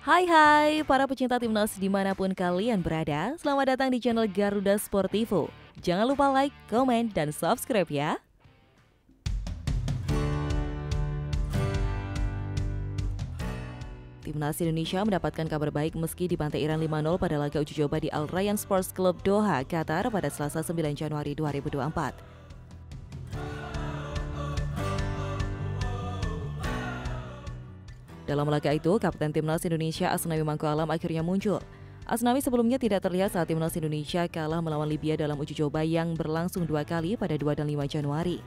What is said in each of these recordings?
Hai hai para pecinta timnas di mana pun kalian berada Selamat datang di channel Garuda Sportivo. Jangan lupa like, komen, dan subscribe ya. Timnas Indonesia mendapatkan kabar baik meski dibantai Iran 5-0 pada laga uji coba di Al Rayyan Sports Club Doha, Qatar pada Selasa 9 Januari 2024 Dalam laga itu, Kapten Timnas Indonesia Asnawi Mangku Alam akhirnya muncul. Asnawi sebelumnya tidak terlihat saat Timnas Indonesia kalah melawan Libya dalam uji coba yang berlangsung dua kali pada 2 dan 5 Januari.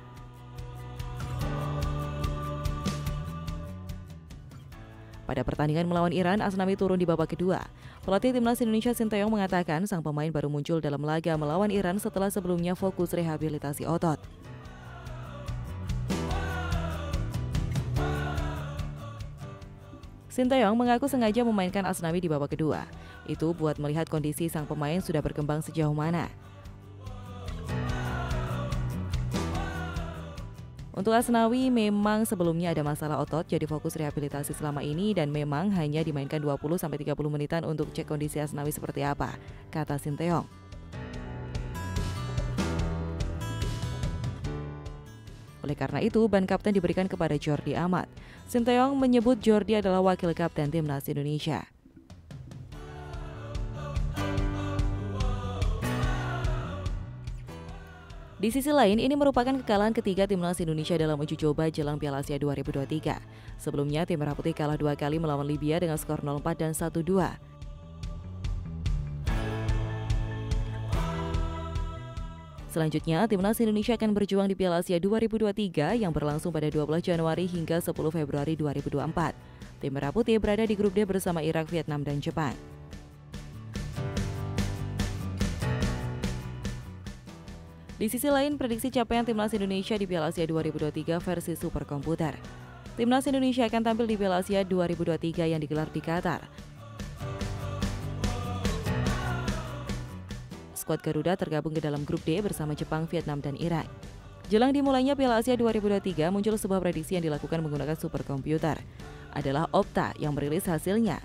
Pada pertandingan melawan Iran, Asnawi turun di babak kedua. Pelatih Timnas Indonesia Sinteyong mengatakan sang pemain baru muncul dalam laga melawan Iran setelah sebelumnya fokus rehabilitasi otot. Sinteyong mengaku sengaja memainkan Asnawi di babak kedua. Itu buat melihat kondisi sang pemain sudah berkembang sejauh mana. Untuk Asnawi memang sebelumnya ada masalah otot jadi fokus rehabilitasi selama ini dan memang hanya dimainkan 20 30 menitan untuk cek kondisi Asnawi seperti apa, kata Sinteyong. Oleh karena itu, ban kapten diberikan kepada Jordi Amat. Sinteyong menyebut Jordi adalah wakil kapten timnas Indonesia. Di sisi lain, ini merupakan kekalahan ketiga timnas Indonesia dalam uji coba jelang Piala Asia 2023. Sebelumnya, tim Merah Putih kalah dua kali melawan Libya dengan skor 0-4 dan 1-2. Selanjutnya, Timnas Indonesia akan berjuang di Piala Asia 2023 yang berlangsung pada 12 Januari hingga 10 Februari 2024. Tim Merah Putih berada di grup D bersama Irak, Vietnam, dan Jepang. Di sisi lain, prediksi capaian Timnas Indonesia di Piala Asia 2023 versi superkomputer. Timnas Indonesia akan tampil di Piala Asia 2023 yang digelar di Qatar. Skuad Garuda tergabung ke dalam grup D bersama Jepang, Vietnam, dan Irak. Jelang dimulainya Piala Asia 2023 muncul sebuah prediksi yang dilakukan menggunakan superkomputer. Adalah Opta yang merilis hasilnya.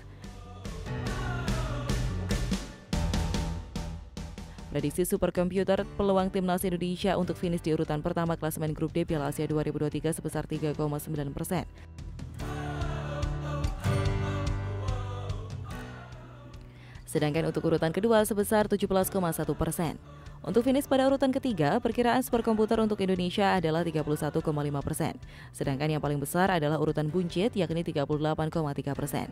Prediksi superkomputer peluang timnas Indonesia untuk finish di urutan pertama klasemen grup D Piala Asia 2023 sebesar 3,9 persen. Sedangkan untuk urutan kedua sebesar 17,1 persen. Untuk finish pada urutan ketiga, perkiraan superkomputer untuk Indonesia adalah 31,5 persen. Sedangkan yang paling besar adalah urutan buncit yakni 38,3 persen.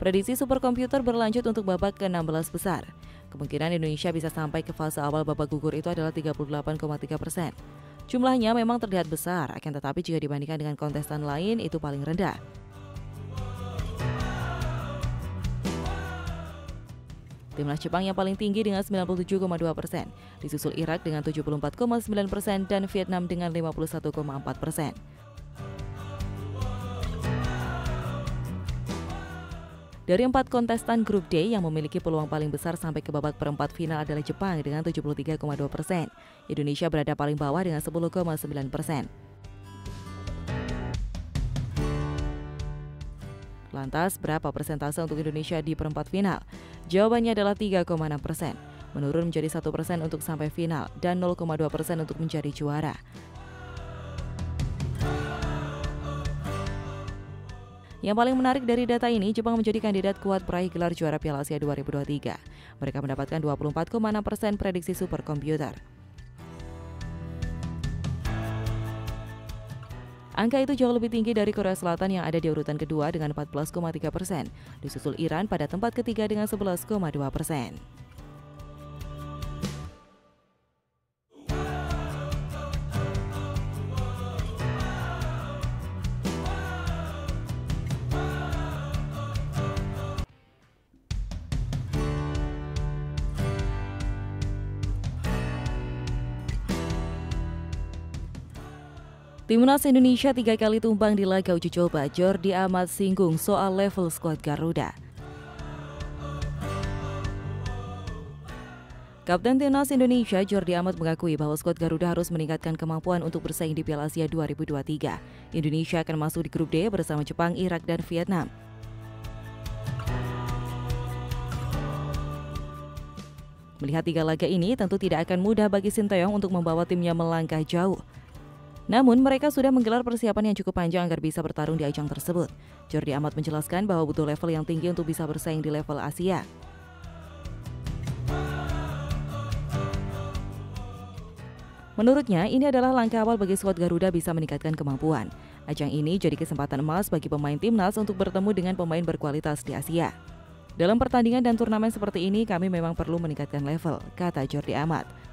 Prediksi superkomputer berlanjut untuk babak ke-16 besar. Kemungkinan Indonesia bisa sampai ke fase awal babak gugur itu adalah 38,3 persen. Jumlahnya memang terlihat besar, akan tetapi jika dibandingkan dengan kontestan lain itu paling rendah. Timnas Jepang yang paling tinggi dengan 97,2 persen, disusul Irak dengan 74,9 persen dan Vietnam dengan 51,4 persen. Dari empat kontestan grup D yang memiliki peluang paling besar sampai ke babak perempat final adalah Jepang dengan 73,2 persen. Indonesia berada paling bawah dengan 10,9 persen. Lantas, berapa persentase untuk Indonesia di perempat final? Jawabannya adalah 3,6 persen, menurun menjadi 1 persen untuk sampai final dan 0,2 persen untuk menjadi juara. Yang paling menarik dari data ini, Jepang menjadi kandidat kuat peraih gelar juara Piala Asia 2023. Mereka mendapatkan 24,6 persen prediksi superkomputer. Angka itu jauh lebih tinggi dari Korea Selatan yang ada di urutan kedua dengan 14,3 persen, disusul Iran pada tempat ketiga dengan 11,2 persen. Timnas Indonesia tiga kali tumbang di laga uji coba. Jordi Amat singgung soal level skuad Garuda. Kapten Timnas Indonesia Jordi Amat mengakui bahwa skuad Garuda harus meningkatkan kemampuan untuk bersaing di Piala Asia 2023. Indonesia akan masuk di grup D bersama Jepang, Irak, dan Vietnam. Melihat tiga laga ini, tentu tidak akan mudah bagi Sinteyong untuk membawa timnya melangkah jauh. Namun, mereka sudah menggelar persiapan yang cukup panjang agar bisa bertarung di ajang tersebut. Jordi Amat menjelaskan bahwa butuh level yang tinggi untuk bisa bersaing di level Asia. Menurutnya, ini adalah langkah awal bagi skuad Garuda bisa meningkatkan kemampuan. Ajang ini jadi kesempatan emas bagi pemain timnas untuk bertemu dengan pemain berkualitas di Asia. Dalam pertandingan dan turnamen seperti ini, kami memang perlu meningkatkan level, kata Jordi Amat.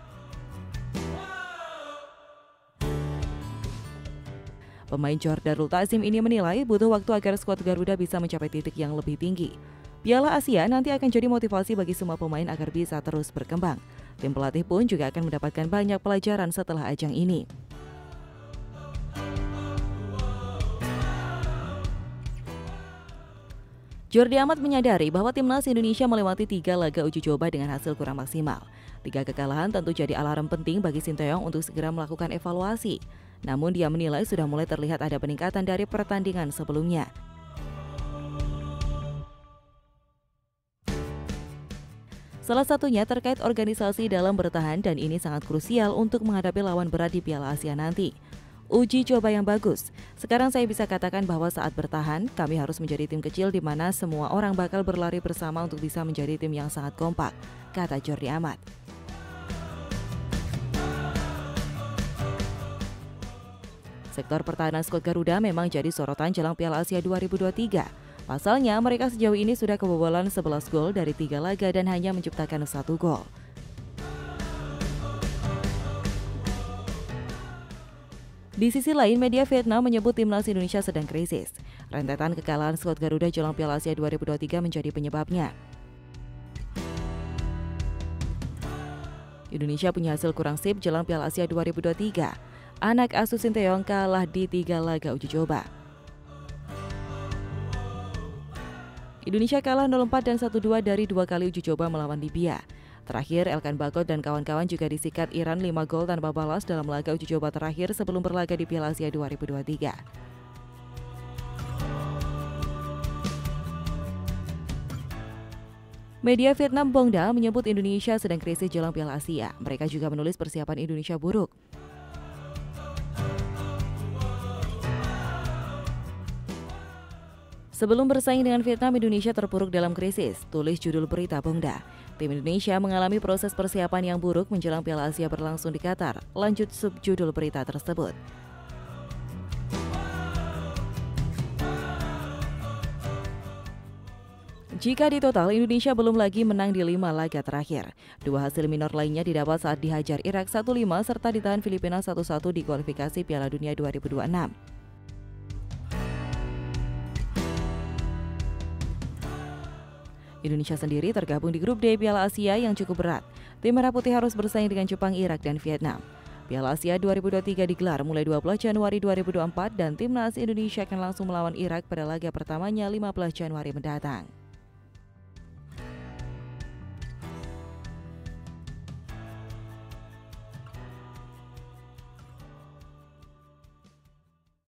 Pemain Jordarul Tazim ini menilai butuh waktu agar skuad Garuda bisa mencapai titik yang lebih tinggi. Piala Asia nanti akan jadi motivasi bagi semua pemain agar bisa terus berkembang. Tim pelatih pun juga akan mendapatkan banyak pelajaran setelah ajang ini. Jordi Amat menyadari bahwa timnas Indonesia melewati tiga laga uji coba dengan hasil kurang maksimal. Tiga kekalahan tentu jadi alarm penting bagi Sinteyong untuk segera melakukan evaluasi. Namun dia menilai sudah mulai terlihat ada peningkatan dari pertandingan sebelumnya. Salah satunya terkait organisasi dalam bertahan dan ini sangat krusial untuk menghadapi lawan berat di Piala Asia nanti. Uji coba yang bagus. Sekarang saya bisa katakan bahwa saat bertahan, kami harus menjadi tim kecil di mana semua orang bakal berlari bersama untuk bisa menjadi tim yang sangat kompak, kata Jordi Amat. Sektor pertahanan skuad Garuda memang jadi sorotan jelang Piala Asia 2023. Pasalnya, mereka sejauh ini sudah kebobolan 11 gol dari tiga laga dan hanya menciptakan satu gol. Di sisi lain, media Vietnam menyebut timnas Indonesia sedang krisis. Rentetan kekalahan skuad Garuda jelang Piala Asia 2023 menjadi penyebabnya. Indonesia punya hasil kurang sip jelang Piala Asia 2023. Anak asuh Sinteyong kalah di tiga laga uji coba. Indonesia kalah 0-4 dan 1-2 dari dua kali uji coba melawan Libya. Terakhir, Elkan Bagot dan kawan-kawan juga disikat Iran 5 gol tanpa balas dalam laga uji coba terakhir sebelum berlaga di Piala Asia 2023. Media Vietnam Bongda menyebut Indonesia sedang krisis jelang Piala Asia. Mereka juga menulis persiapan Indonesia buruk. Sebelum bersaing dengan Vietnam, Indonesia terpuruk dalam krisis, tulis judul berita Bongda. Tim Indonesia mengalami proses persiapan yang buruk menjelang Piala Asia berlangsung di Qatar. Lanjut subjudul berita tersebut. Jika di total, Indonesia belum lagi menang di lima laga terakhir. Dua hasil minor lainnya didapat saat dihajar Irak 1-5 serta ditahan Filipina 1-1 di kualifikasi Piala Dunia 2026. Indonesia sendiri tergabung di grup D Piala Asia yang cukup berat. Tim Merah Putih harus bersaing dengan Jepang, Irak, dan Vietnam. Piala Asia 2023 digelar mulai 12 Januari 2024 dan timnas Indonesia akan langsung melawan Irak pada laga pertamanya 15 Januari mendatang.